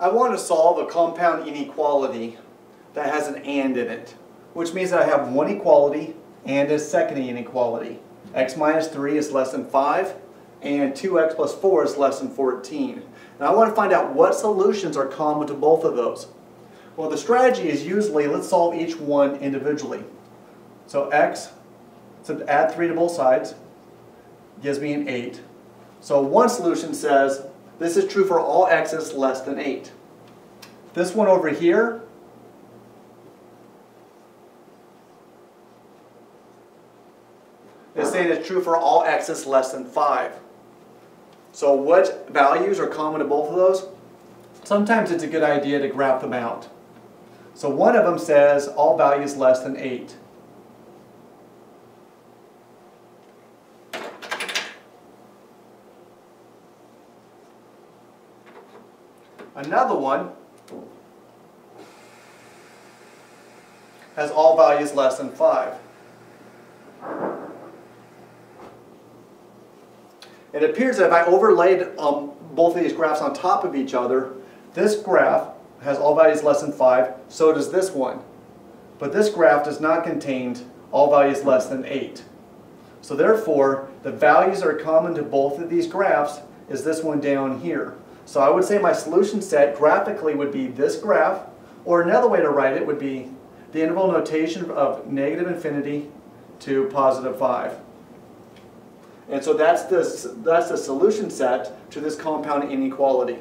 I want to solve a compound inequality that has an AND in it, which means that I have one equality and a second inequality. x minus 3 is less than 5, and 2x plus 4 is less than 14. And I want to find out what solutions are common to both of those. Well, the strategy is usually, let's solve each one individually. So x, so add 3 to both sides, gives me an 8. So one solution says this is true for all x's less than 8. This one over here is saying it's true for all x's less than 5. So what values are common to both of those? Sometimes it's a good idea to graph them out. So one of them says all values less than 8. Another one has all values less than 5. It appears that if I overlaid um, both of these graphs on top of each other, this graph has all values less than 5, so does this one. But this graph does not contain all values less than 8. So therefore, the values that are common to both of these graphs is this one down here. So I would say my solution set graphically would be this graph, or another way to write it would be the interval notation of negative infinity to positive 5. And so that's the, that's the solution set to this compound inequality.